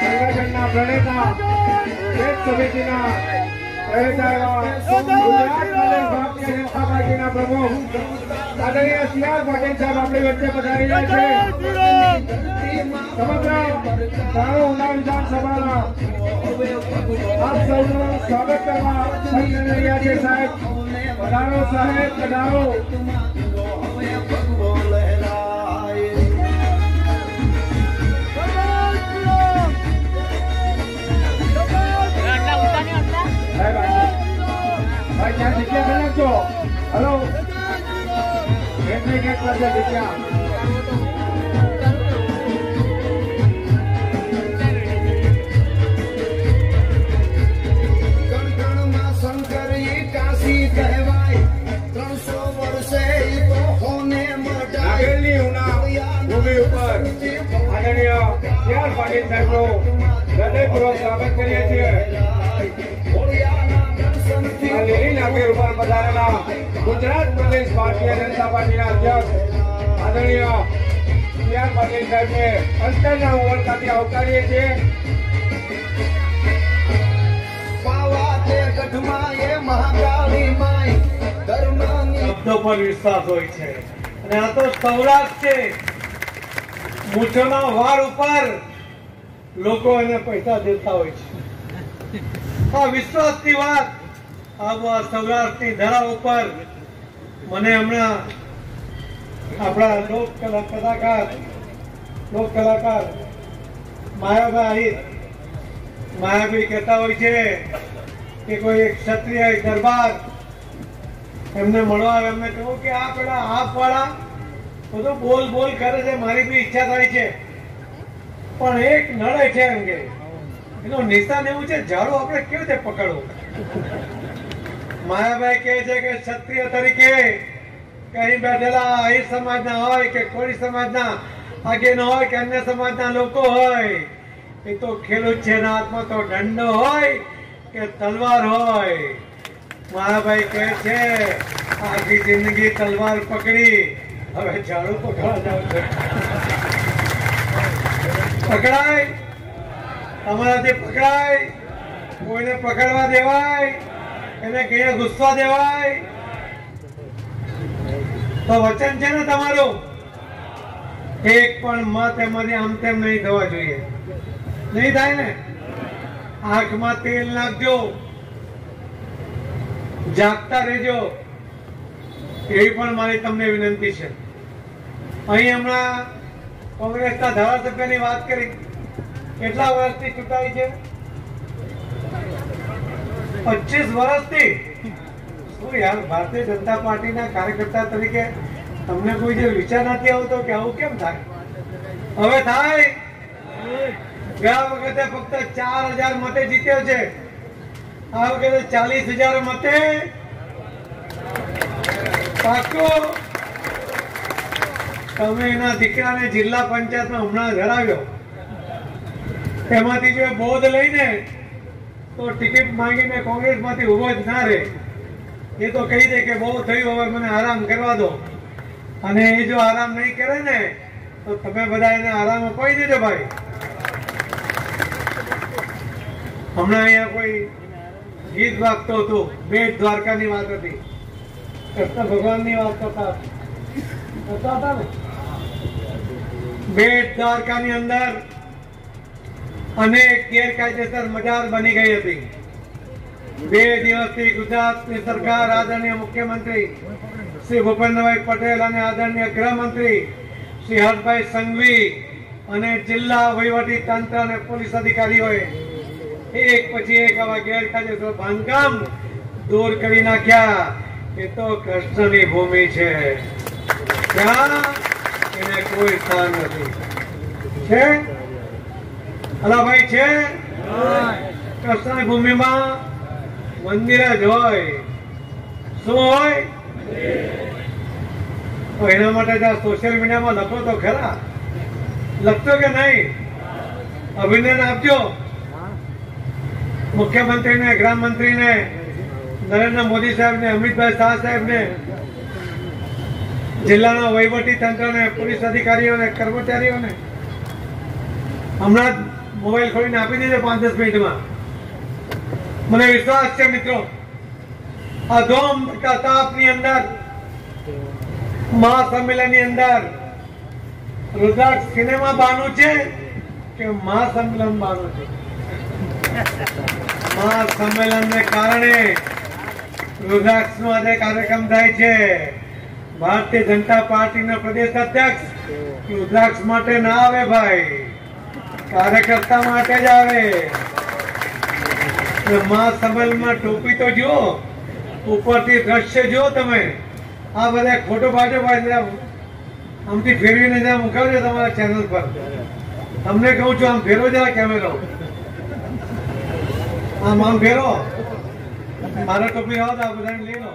સંગઠનના પ્રણેતા સમિતિના પ્રમુખ આદરણીય સી આર પાટીલ સાહેબ આપણી વચ્ચે પધારી રહ્યા છે. સમગ્ર તારો ઉના વિધાનસભાના આપ સૌનું સ્વાગત કરવા સજ્જ રહ્યા છે સાહેબ પધારો સાહેબ પધારો હલો પર જગ્યા સી.આર. પાટીલ સાહેબનું હૃદયપૂર્વક સ્વાગત કરીએ છીએ. ગુજરાત પ્રદેશ ભારતીય જનતા પાર્ટીના અધ્યક્ષ, આદરણીય સી પાટીલ સાહેબને અંતરના ઉમળકાથી આવકારીએ છીએ. પર વિશ્વાસ હોય છે. અને આ તો સૌરાષ્ટ્ર છે. મૂછોના વાર ઉપર લોકો એને પૈસા દેતા હોય છે. આ વિશ્વાસની વાત આ સૌરાષ્ટ્રની ધરા ઉપર મને હમણાં આપણા લોક કલાકાર લોક કલાકાર માયાભાઈ માયાભાઈ કહેતા હોય છે કે કોઈ એક ક્ષત્રિય દરબાર એમને મળવા એમને કહું કે આ પેલા આપવાળા વાળા બધું બોલ બોલ કરે છે, મારી બી ઈચ્છા થાય છે. પણ એક નડે છે અંગે. એનું નિશાન એવું છે, ઝાડો આપણે કેવી રીતે પકડવું? માયાભાઈ કહે છે કે ક્ષત્રિય તરીકે કઈ બેઠેલા આહિર સમાજના હોય કે કોળી સમાજના આગેનો હોય કે અન્ય સમાજના લોકો હોય, એ તો ખેડૂત છે એના હાથમાં તો દંડો હોય કે તલવાર હોય. માયાભાઈ કહે છે, આખી જિંદગી તલવાર પકડી હવે ઝાડુ પકડવા જાવ છે. પકડાય. પકડાય. કોઈને પકડવા દેવાય. એને કહીએ ગુસ્સા દેવાય. તો વચન છે ને તમારું? એક પણ મત એમાંથી આમ તેમ નહીં થવા જોઈએ. નહીં થાય ને? આંખમાં તેલ નાખજો. જાગતા રહેજો. એવી પણ મારી તમને વિનંતી છે. અહીં હમણાં કોંગ્રેસના ધારાસભ્યની વાત કરી. કેટલા વર્ષથી ચૂંટાય છે? પચીસ વર્ષથી? શું યાર, ભારતીય જનતા પાર્ટીના કાર્યકર્તા તરીકે તમને કોઈ જે વિચાર નથી આવતો કે આવું કેમ થાય? હવે થાય? ગયા વખતે ફક્ત ચાર હજાર મતે જીત્યો છે. આ વખતે ચાલીસ હજાર મતે પાકો તમે એના દીકરાને જિલ્લા પંચાયતમાં હમણાં ધરાવ્યો એમાંથી જો બોધ લઈને તો ટિકિટ માંગીને કોંગ્રેસમાંથી ઊભો જ ના રહે. એ તો કહી દે કે બહુ થયું, હવે મને આરામ કરવા દો. અને એ જો આરામ નહીં કરે ને, તો તમે બધા એને આરામ અપાઈ દેજો ભાઈ. હમણાં અહીંયા કોઈ ગીત વાગતો હતો. બેટ દ્વારકાની વાત હતી. કૃષ્ણ ભગવાનની વાત કરતા હતા ને? બેટ દ્વારકાની અંદર અનેક ગેરકાયદેસર મજાર બની ગઈ હતી. બે દિવસથી ગુજરાતની સરકાર, આદરણીય મુખ્યમંત્રી શ્રી ભૂપેન્દ્રભાઈ પટેલ અને આદરણીય ગૃહમંત્રી શ્રી હર્ષભાઈ સંઘવી અને જિલ્લા વહીવટી તંત્ર અને પોલીસ અધિકારીઓએ એક પછી એક આવા ગેરકાયદેસર બાંધકામ દૂર કરી નાખ્યા. એ તો કૃષ્ણની ભૂમિ છે. ત્યાં એને કોઈ સ્થાન નથી. છે? અલા ભાઈ છે? કૃષ્ણ ભૂમિમાં મંદિર જ હોય શું હોય? તો એના માટે ત્યાં સોશિયલ મીડિયામાં લખો તો ખરા. લખતો કે નહીં? અભિનંદન આપજો. મુખ્યમંત્રીને, ગૃહમંત્રીને, નરેન્દ્ર મોદી સાહેબને, અમિતભાઈ શાહ સાહેબને જિલ્લાના વહીવટી તંત્રને, પોલીસ અધિકારીઓને, કર્મચારીઓને હમણાં જ મોબાઈલ ખોલીને આપી દીધો પાંચ દસ મિનિટમાં. મને વિશ્વાસ છે મિત્રો, આ ધોમ તાપની અંદર, મહાસંમેલનની અંદર, રુદ્રાક્ષ સિનેમા બાનું છે કે મહાસંમેલન બાનું છે? મહાસંમેલનને કારણે રુદ્રાક્ષનો આજે કાર્યક્રમ થાય છે. ભારતીય જનતા પાર્ટીના પ્રદેશ અધ્યક્ષ રુદ્રાક્ષ માટે ના આવે ભાઈ. કાર્યકર્તા માટે જ આવે. મહાસંમેલનમાં ટોપી તો જુઓ. ઉપરથી દ્રશ્ય જુઓ તમે. આ બધા ખોટો પાછળ આમથી ફેરવીને જ્યાં મોકલજો તમારા ચેનલ પર. તમને કહું છું, આમ ફેરો જરા કેમેરો આમ આમ ફેરો મારા ટોપી આવો તો આ બધાને લઈ લો.